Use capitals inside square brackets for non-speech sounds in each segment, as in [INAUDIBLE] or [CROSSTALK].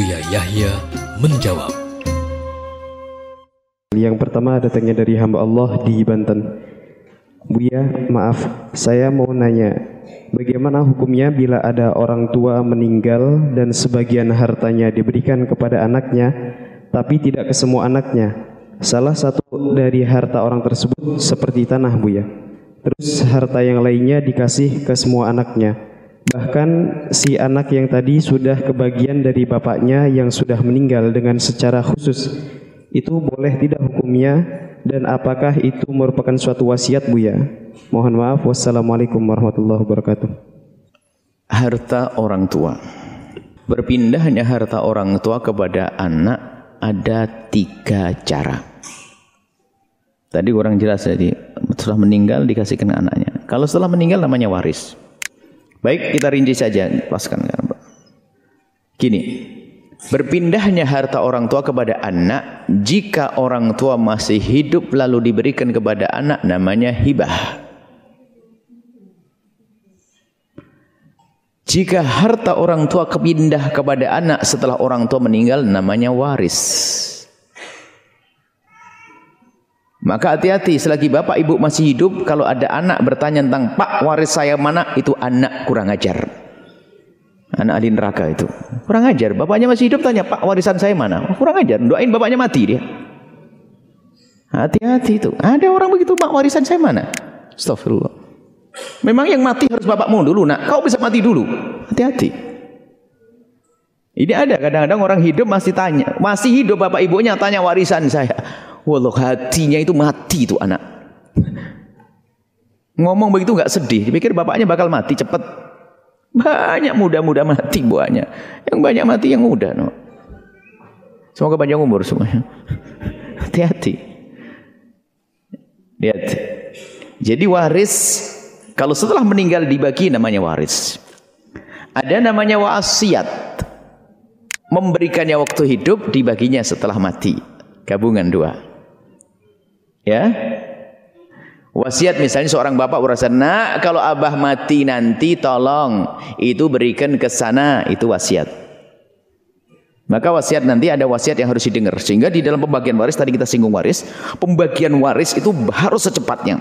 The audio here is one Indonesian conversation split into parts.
Buya Yahya menjawab. Yang pertama datangnya dari hamba Allah di Banten. Buya, maaf, saya mau nanya, bagaimana hukumnya bila ada orang tua meninggal dan sebagian hartanya diberikan kepada anaknya, tapi tidak ke semua anaknya? Salah satu dari harta orang tersebut seperti tanah, Buya. Terus harta yang lainnya dikasih ke semua anaknya. Bahkan si anak yang tadi sudah kebagian dari bapaknya yang sudah meninggal dengan secara khusus. Itu boleh tidak hukumnya dan apakah itu merupakan suatu wasiat Buya? Mohon maaf. Wassalamualaikum warahmatullahi wabarakatuh. Harta orang tua. Berpindahnya harta orang tua kepada anak ada tiga cara. Tadi orang jelas jadi setelah meninggal dikasihkan anaknya. Kalau setelah meninggal namanya waris. Baik kita rinci saja, lepaskan. Gini, Berpindahnya harta orang tua kepada anak jika orang tua masih hidup lalu diberikan kepada anak namanya hibah. Jika harta orang tua kepindah kepada anak setelah orang tua meninggal namanya waris. Maka hati-hati selagi bapak ibu masih hidup kalau ada anak bertanya tentang pak waris saya mana itu anak kurang ajar. Anak ahli neraka itu. Kurang ajar. Bapaknya masih hidup tanya, Pak warisan saya mana? Kurang ajar. Doain bapaknya mati dia. Hati-hati itu. Ada orang begitu, Pak warisan saya mana? Astagfirullah. Memang yang mati harus bapakmu dulu. Nak, kau bisa mati dulu. Hati-hati. Ini ada kadang-kadang orang hidup masih tanya. Masih hidup bapak ibunya tanya warisan saya. Wallah hatinya itu mati itu anak. Ngomong begitu nggak sedih. Dipikir bapaknya bakal mati cepat. Banyak muda-muda mati buahnya. Yang banyak mati yang muda. No. Semoga panjang umur semuanya. Hati-hati. Lihat. Jadi waris kalau setelah meninggal dibagi namanya waris. Ada namanya wasiat. Memberikannya waktu hidup dibaginya setelah mati. Gabungan dua. Ya. Wasiat misalnya seorang bapak berasa, nak kalau abah mati nanti tolong itu berikan ke sana, itu wasiat. Maka wasiat nanti ada wasiat yang harus didengar. Sehingga di dalam pembagian waris, tadi kita singgung waris, pembagian waris itu harus secepatnya.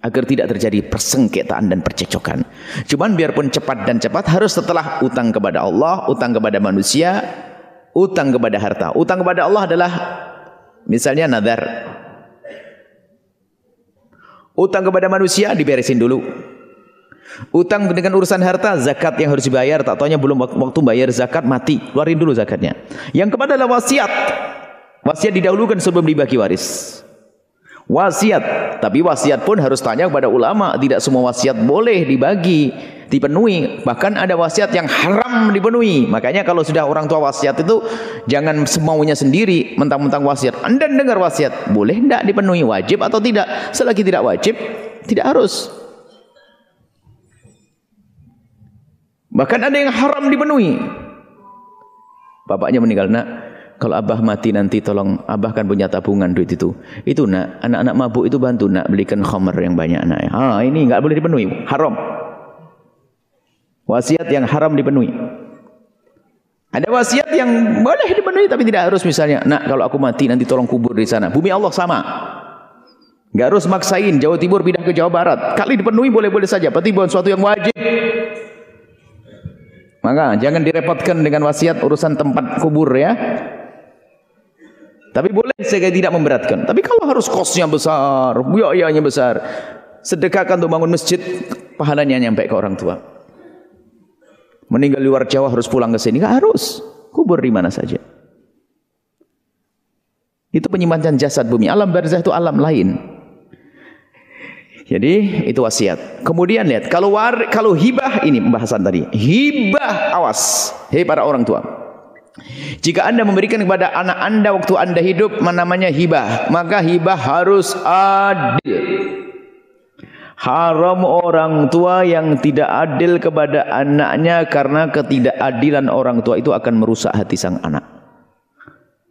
Agar tidak terjadi persengketaan dan percecokan. Cuman biarpun cepat dan cepat harus setelah utang kepada Allah, utang kepada manusia, utang kepada harta. Utang kepada Allah adalah misalnya nadar. Utang kepada manusia diberesin dulu. Utang dengan urusan harta, zakat yang harus dibayar, tak taunya belum waktu bayar zakat mati, keluarin dulu zakatnya. Yang kepada adalah wasiat. Wasiat didahulukan sebelum dibagi waris. Wasiat, tapi wasiat pun harus tanya kepada ulama, tidak semua wasiat boleh dibagi dipenuhi. Bahkan ada wasiat yang haram dipenuhi. Makanya kalau sudah orang tua wasiat itu jangan semaunya sendiri mentang-mentang wasiat. Anda dengar wasiat, boleh tidak dipenuhi wajib atau tidak? Selagi tidak wajib, tidak harus. Bahkan ada yang haram dipenuhi. Bapaknya meninggal, nak, kalau abah mati nanti tolong abah kan punya tabungan duit itu. Itu nak, anak-anak mabuk itu bantu nak belikan khamar yang banyak nak. Ah ini enggak boleh dipenuhi, haram. Wasiat yang haram dipenuhi. Ada wasiat yang boleh dipenuhi tapi tidak harus misalnya, nak kalau aku mati nanti tolong kubur di sana. Bumi Allah sama. Enggak harus maksain Jawa Timur pindah ke Jawa Barat. Kali dipenuhi boleh-boleh saja, berarti bukan suatu yang wajib. Maka jangan direpotkan dengan wasiat urusan tempat kubur ya. Tapi boleh saya tidak memberatkan. Tapi kalau harus kosnya besar, biayanya besar, sedekahkan untuk bangun masjid, pahalanya nyampe ke orang tua. Meninggal luar Jawa harus pulang ke sini? Enggak harus. Kubur di mana saja. Itu penyimpanan jasad bumi. Alam barzah itu alam lain. Jadi itu wasiat. Kemudian lihat kalau war, kalau hibah ini pembahasan tadi. Hibah awas. Hei para orang tua. Jika anda memberikan kepada anak anda waktu anda hidup namanya hibah, maka hibah harus adil. Haram orang tua yang tidak adil kepada anaknya karena ketidakadilan orang tua itu akan merusak hati sang anak.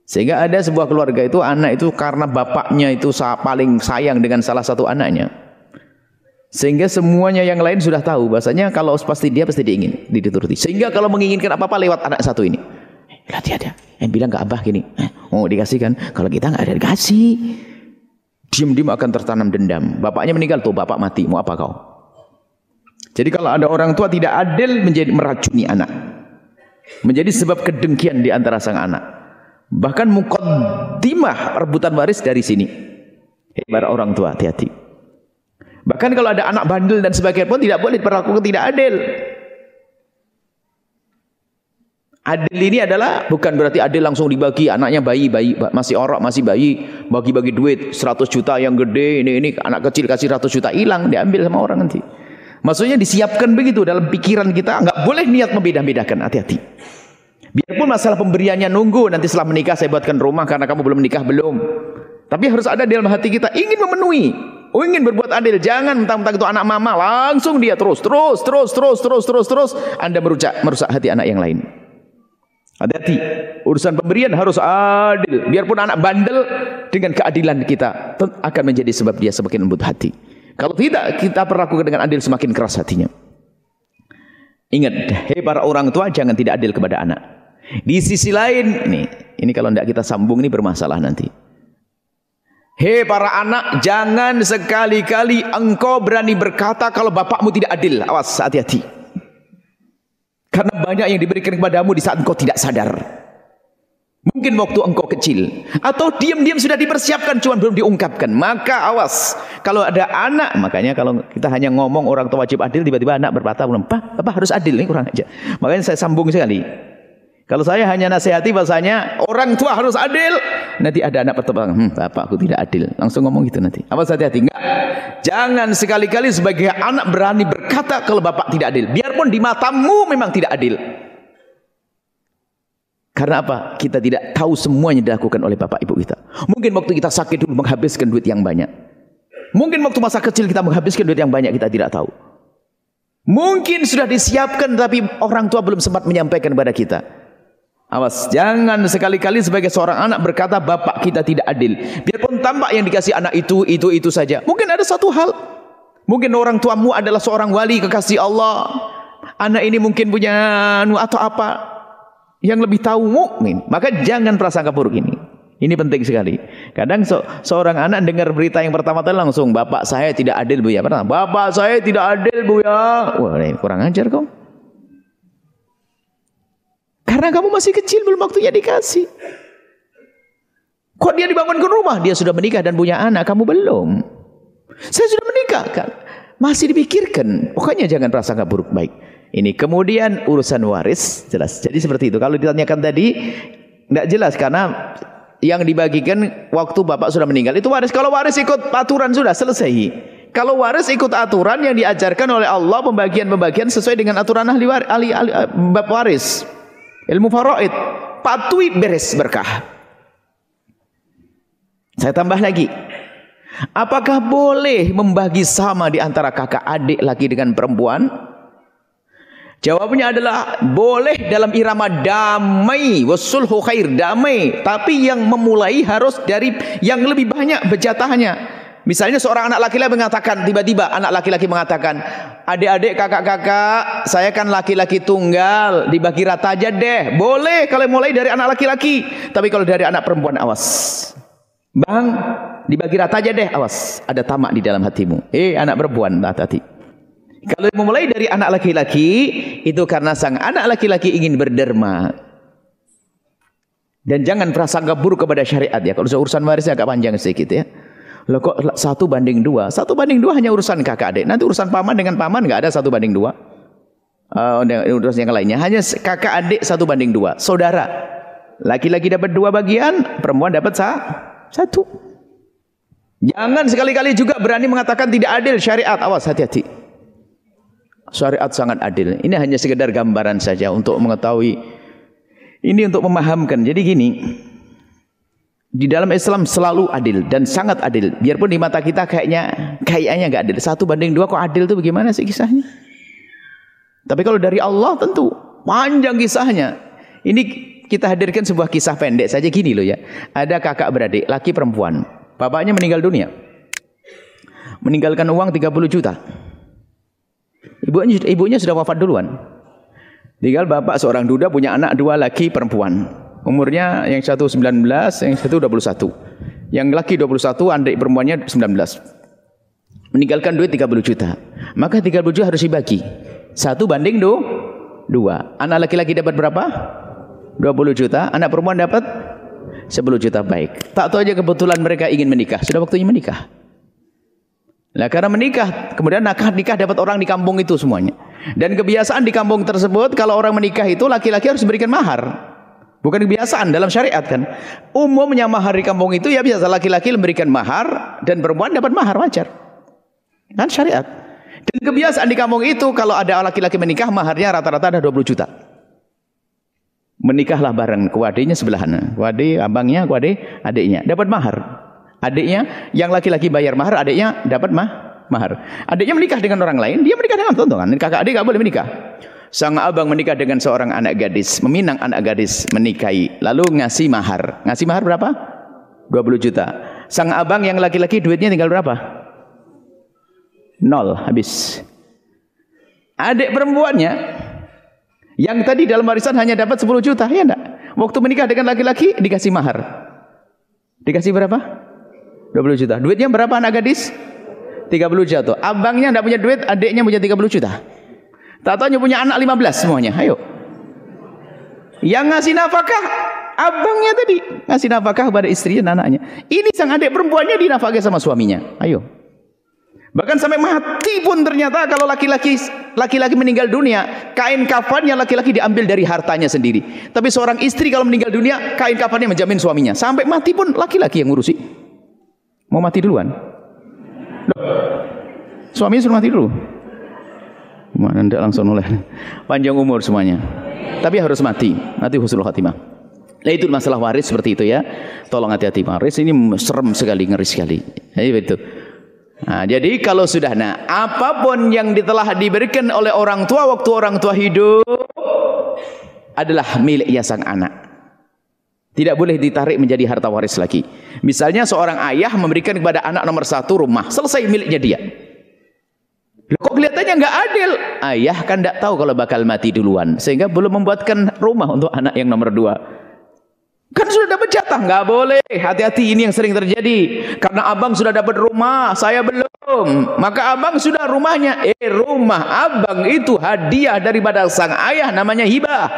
Sehingga ada sebuah keluarga itu anak itu karena bapaknya itu paling sayang dengan salah satu anaknya. Sehingga semuanya yang lain sudah tahu bahasanya kalau pasti dia pasti diingin, dituruti. Sehingga kalau menginginkan apa-apa lewat anak satu ini. Lah tiada. Yang bilang ke abah gini, eh, oh dikasih kan? Kalau kita nggak ada dikasih. Diam-diam akan tertanam dendam. Bapaknya meninggal tuh, bapak mati. Mau apa kau? Jadi kalau ada orang tua tidak adil menjadi meracuni anak. Menjadi sebab kedengkian di antara sang anak. Bahkan mukaddimah rebutan waris dari sini. Hebat orang tua, hati-hati. Bahkan kalau ada anak bandel dan sebagainya pun tidak boleh diperlakukan tidak adil. Adil ini adalah bukan berarti adil langsung dibagi anaknya bayi bayi masih orok masih bayi bagi-bagi duit 100 juta yang gede ini ini anak kecil kasih 100 juta hilang diambil sama orang nanti. Maksudnya disiapkan begitu dalam pikiran kita nggak boleh niat membeda-bedakan hati-hati. Biarpun masalah pemberiannya nunggu nanti setelah menikah saya buatkan rumah karena kamu belum menikah belum. Tapi harus ada dalam hati kita ingin memenuhi, oh, ingin berbuat adil. Jangan mentang-mentang itu anak mama langsung dia terus terus terus terus terus terus terus Anda merusak merusak hati anak yang lain. Hati-hati. Urusan pemberian harus adil. Biarpun anak bandel dengan keadilan kita akan menjadi sebab dia semakin lembut hati. Kalau tidak kita perlakukan dengan adil semakin keras hatinya. Ingat, hei para orang tua jangan tidak adil kepada anak. Di sisi lain, ini ini kalau tidak kita sambung ini bermasalah nanti. Hei para anak, jangan sekali-kali engkau berani berkata kalau bapakmu tidak adil. Awas, hati-hati. Karena banyak yang diberikan kepadamu di saat engkau tidak sadar. Mungkin waktu engkau kecil. Atau diam-diam sudah dipersiapkan cuma belum diungkapkan. Maka awas. Kalau ada anak. Makanya kalau kita hanya ngomong orang tua wajib adil. Tiba-tiba anak berkata. Apa, apa harus adil? Ini kurang aja. Makanya saya sambung sekali. Kalau saya hanya nasihati bahasanya orang tua harus adil, nanti ada anak pertobatan, hmm, bapakku tidak adil. Langsung ngomong gitu nanti. Apa hati-hati? Enggak. Jangan sekali-kali sebagai anak berani berkata kalau bapak tidak adil. Biarpun di matamu memang tidak adil. Karena apa? Kita tidak tahu semuanya dilakukan oleh bapak ibu kita. Mungkin waktu kita sakit dulu menghabiskan duit yang banyak. Mungkin waktu masa kecil kita menghabiskan duit yang banyak kita tidak tahu. Mungkin sudah disiapkan tapi orang tua belum sempat menyampaikan kepada kita. Awas, jangan sekali-kali sebagai seorang anak berkata bapak kita tidak adil. Biarpun tampak yang dikasih anak itu, itu, itu saja. Mungkin ada satu hal. Mungkin orang tuamu adalah seorang wali kekasih Allah. Anak ini mungkin punya anu atau apa yang lebih tahu mukmin. Maka jangan prasangka buruk ini. Ini penting sekali. Kadang so, seorang anak dengar berita yang pertama tadi langsung, bapak saya tidak adil bu ya. Bapak saya tidak adil bu ya. Wah, kurang ajar kau. Karena kamu masih kecil belum waktunya dikasih. Kok dia dibangunkan rumah? Dia sudah menikah dan punya anak, kamu belum. Saya sudah menikah kan. Masih dipikirkan. Pokoknya jangan prasangka buruk baik. Ini kemudian urusan waris jelas. Jadi seperti itu. Kalau ditanyakan tadi tidak jelas karena yang dibagikan waktu bapak sudah meninggal itu waris. Kalau waris ikut aturan sudah selesai. Kalau waris ikut aturan yang diajarkan oleh Allah pembagian-pembagian sesuai dengan aturan ahli, waris, ahli, ahli bab waris. Ilmu faraid. Patuhi beres berkah. Saya tambah lagi. Apakah boleh membagi sama di antara kakak adik laki dengan perempuan? Jawabnya adalah boleh dalam irama damai, wasulhu khair, damai. Tapi yang memulai harus dari yang lebih banyak berjatahnya. Misalnya seorang anak laki-laki mengatakan tiba-tiba anak laki-laki mengatakan, "Adik-adik, kakak-kakak, saya kan laki-laki tunggal, dibagi rata aja deh." Boleh kalau mulai dari anak laki-laki, tapi kalau dari anak perempuan awas. Bang, dibagi rata aja deh, awas. Ada tamak di dalam hatimu. Eh, anak perempuan, hati-hati. Kalau memulai dari anak laki-laki, itu karena sang anak laki-laki ingin berderma. Dan jangan prasangka buruk kepada syariat ya. Kalau urusan warisnya agak panjang sedikit ya. Loh kok satu banding dua? Satu banding dua hanya urusan kakak adik. Nanti urusan paman dengan paman nggak ada satu banding dua. Uh, urusan yang lainnya hanya kakak adik satu banding dua. Saudara, laki-laki dapat dua bagian, perempuan dapat satu. Jangan sekali-kali juga berani mengatakan tidak adil syariat. Awas hati-hati. Syariat sangat adil. Ini hanya sekedar gambaran saja untuk mengetahui. Ini untuk memahamkan. Jadi gini, di dalam Islam selalu adil dan sangat adil. Biarpun di mata kita kayaknya kayaknya nggak adil. Satu banding dua kok adil itu bagaimana sih kisahnya? Tapi kalau dari Allah tentu panjang kisahnya. Ini kita hadirkan sebuah kisah pendek saja gini loh ya. Ada kakak beradik, laki perempuan. Bapaknya meninggal dunia. Meninggalkan uang 30 juta. Ibunya, ibunya sudah wafat duluan. Tinggal bapak seorang duda punya anak dua laki perempuan. Umurnya yang satu 19, yang satu 21. Yang laki 21, adik perempuannya 19. Meninggalkan duit 30 juta. Maka 30 juta harus dibagi. Satu banding do, dua. Anak laki-laki dapat berapa? 20 juta. Anak perempuan dapat 10 juta baik. Tak tahu aja kebetulan mereka ingin menikah. Sudah waktunya menikah. Nah karena menikah, kemudian nakah nikah dapat orang di kampung itu semuanya. Dan kebiasaan di kampung tersebut, kalau orang menikah itu laki-laki harus berikan mahar. Bukan kebiasaan dalam syariat kan. Umumnya mahar di kampung itu ya biasa laki-laki memberikan mahar dan perempuan dapat mahar wajar. Kan syariat. Dan kebiasaan di kampung itu kalau ada laki-laki menikah maharnya rata-rata ada 20 juta. Menikahlah bareng kuadenya sebelahan. Kuade abangnya, kuade adiknya dapat mahar. Adiknya yang laki-laki bayar mahar, adiknya dapat mah mahar. Adiknya menikah dengan orang lain, dia menikah dengan tontonan. Kakak adik gak boleh menikah. Sang abang menikah dengan seorang anak gadis, meminang anak gadis menikahi, lalu ngasih mahar. Ngasih mahar berapa? 20 juta. Sang abang yang laki-laki duitnya tinggal berapa? Nol, habis. Adik perempuannya yang tadi dalam warisan hanya dapat 10 juta, ya enggak? Waktu menikah dengan laki-laki dikasih mahar. Dikasih berapa? 20 juta. Duitnya berapa anak gadis? 30 juta. Abangnya tidak punya duit, adiknya punya 30 juta. Tak tahu punya anak 15 semuanya. Ayo. Yang ngasih nafkah abangnya tadi ngasih nafkah kepada istri dan anaknya. Ini sang adik perempuannya dinafkahi sama suaminya. Ayo. Bahkan sampai mati pun ternyata kalau laki-laki laki-laki meninggal dunia, kain kafannya laki-laki diambil dari hartanya sendiri. Tapi seorang istri kalau meninggal dunia, kain kafannya menjamin suaminya. Sampai mati pun laki-laki yang ngurusi. Mau mati duluan? Loh. Suaminya suruh mati dulu. Mana ndak langsung oleh. Panjang umur semuanya. Tapi harus mati. Mati husnul khatimah. Nah itu masalah waris seperti itu ya. Tolong hati-hati waris ini serem sekali, ngeri sekali. Jadi itu. Nah, jadi kalau sudah nah apa pun yang telah diberikan oleh orang tua waktu orang tua hidup adalah milik ya sang anak. Tidak boleh ditarik menjadi harta waris lagi. Misalnya seorang ayah memberikan kepada anak nomor satu rumah. Selesai miliknya dia. Loh, kok kelihatannya nggak adil? Ayah kan tidak tahu kalau bakal mati duluan. Sehingga belum membuatkan rumah untuk anak yang nomor dua. Kan sudah dapat jatah. Nggak boleh. Hati-hati ini yang sering terjadi. Karena abang sudah dapat rumah. Saya belum. Maka abang sudah rumahnya. Eh rumah abang itu hadiah daripada sang ayah namanya hibah.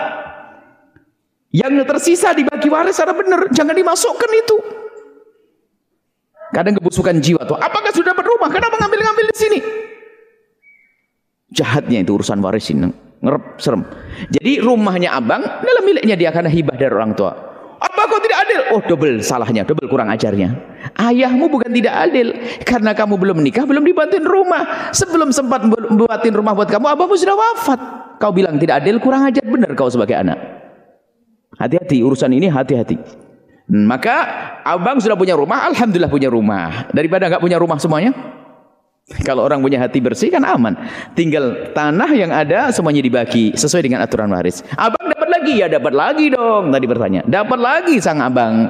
Yang tersisa dibagi waris secara benar, jangan dimasukkan itu. Kadang kebusukan jiwa tuh. Apakah sudah dapat rumah? Kenapa ngambil-ngambil di sini? Jahatnya itu urusan waris ini. Ngerep, serem. Jadi rumahnya abang dalam miliknya dia karena hibah dari orang tua. Apa kau tidak adil? Oh double salahnya, double kurang ajarnya. Ayahmu bukan tidak adil. Karena kamu belum menikah, belum dibantuin rumah. Sebelum sempat membuatin rumah buat kamu, abangmu sudah wafat. Kau bilang tidak adil, kurang ajar benar kau sebagai anak. Hati-hati urusan ini hati-hati. Hmm, maka abang sudah punya rumah, alhamdulillah punya rumah. Daripada nggak punya rumah semuanya. [LAUGHS] Kalau orang punya hati bersih kan aman. Tinggal tanah yang ada semuanya dibagi sesuai dengan aturan waris. Abang dapat lagi ya dapat lagi dong. Tadi bertanya. Dapat lagi sang abang.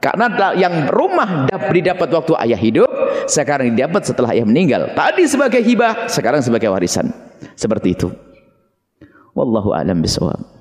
Karena yang rumah didapat waktu ayah hidup, sekarang didapat setelah ayah meninggal. Tadi sebagai hibah, sekarang sebagai warisan. Seperti itu. Wallahu a'lam bishawab.